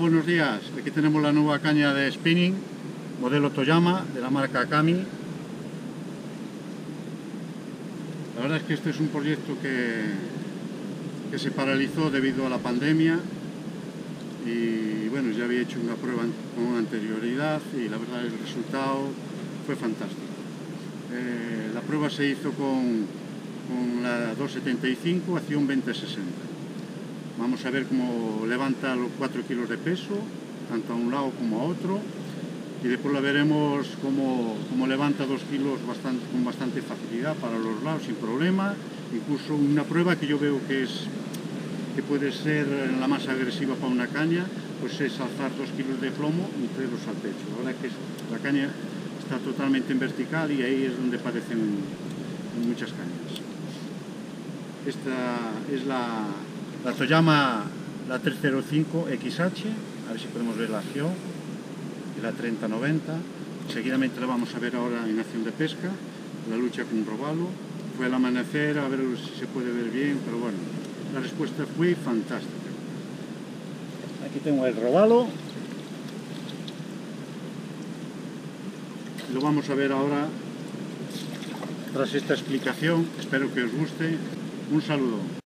Buenos días. Aquí tenemos la nueva caña de spinning, modelo Toyama, de la marca Kami. La verdad es que este es un proyecto que, que se paralizó debido a la pandemia y bueno, ya había hecho una prueba con anterioridad y la verdad el resultado fue fantástico. Eh, la prueba se hizo con, con la 275 acción 2060 Vamos a ver cómo levanta los 4 kilos de peso, tanto a un lado como a otro. Y después la veremos cómo, levanta 2 kilos con bastante facilidad para los lados, sin problema. Incluso una prueba que yo veo que, es, que puede ser la más agresiva para una caña, pues es alzar 2 kilos de plomo y traerlos al pecho. Verdad que la caña está totalmente en vertical y ahí es donde aparecen muchas cañas. Esta es la, la Toyama, la 305 XH, a ver si podemos ver la acción, y la 3090. Seguidamente la vamos a ver ahora en acción de pesca, la lucha con robalo. Fue al amanecer, a ver si se puede ver bien, pero bueno, la respuesta fue fantástica. Aquí tengo el robalo. Lo vamos a ver ahora tras esta explicación. Espero que os guste. Un saludo.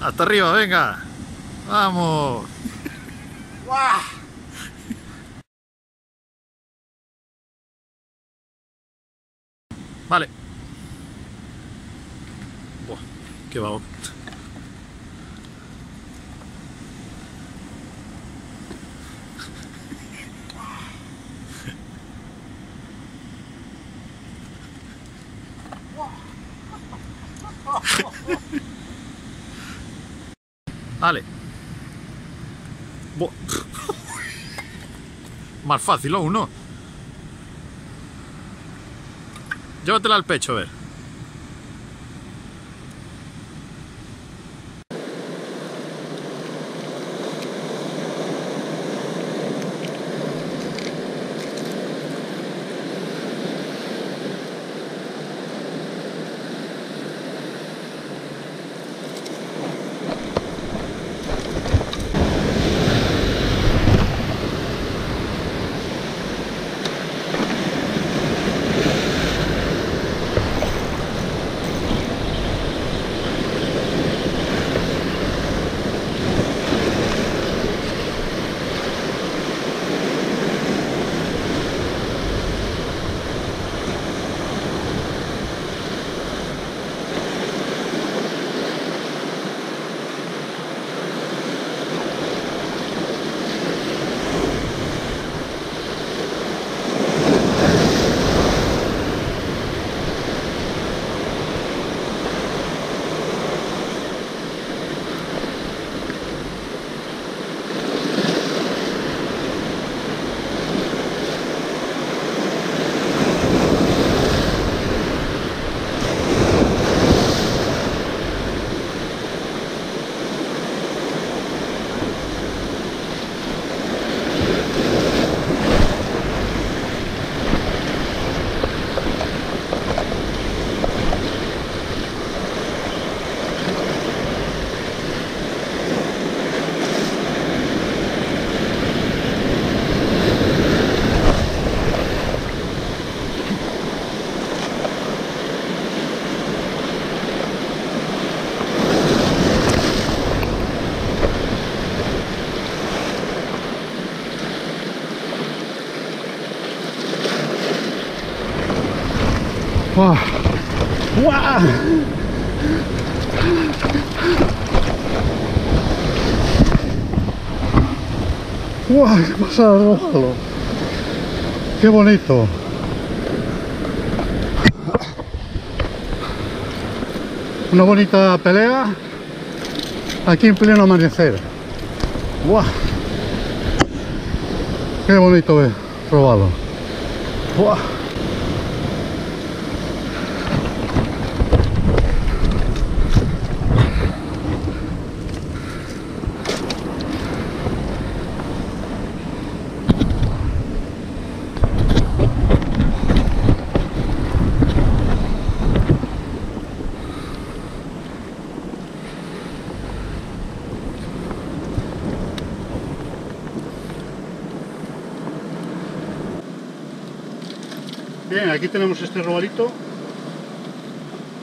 Hasta arriba, venga. Vamos. Vale. Buah, qué va. Vale. Más fácil aún, ¿no? Llévatela al pecho, a ver. ¡Wow! ¡Wow! ¡Wow! ¡Qué pasada, ¡Qué bonito! Una bonita pelea aquí en pleno amanecer. ¡Wow! ¡Qué bonito es probarlo! ¡Wow! Bien, aquí tenemos este robalito,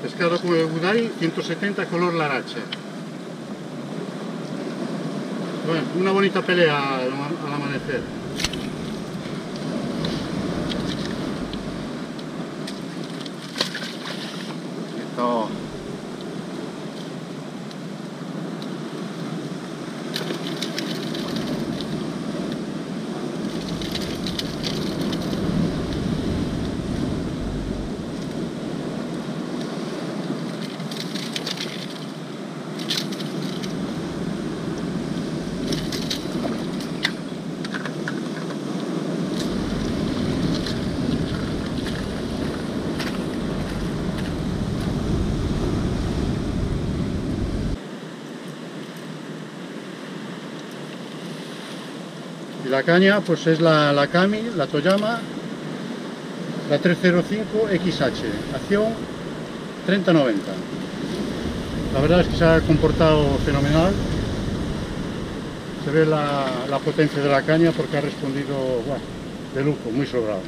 pescado con el Budai 170 color larache. Bueno, una bonita pelea al, al amanecer. La caña pues es la, la Kami, la Toyama, la 305 XH, acción 3090. La verdad es que se ha comportado fenomenal. Se ve la, la potencia de la caña porque ha respondido de lujo, muy sobrado.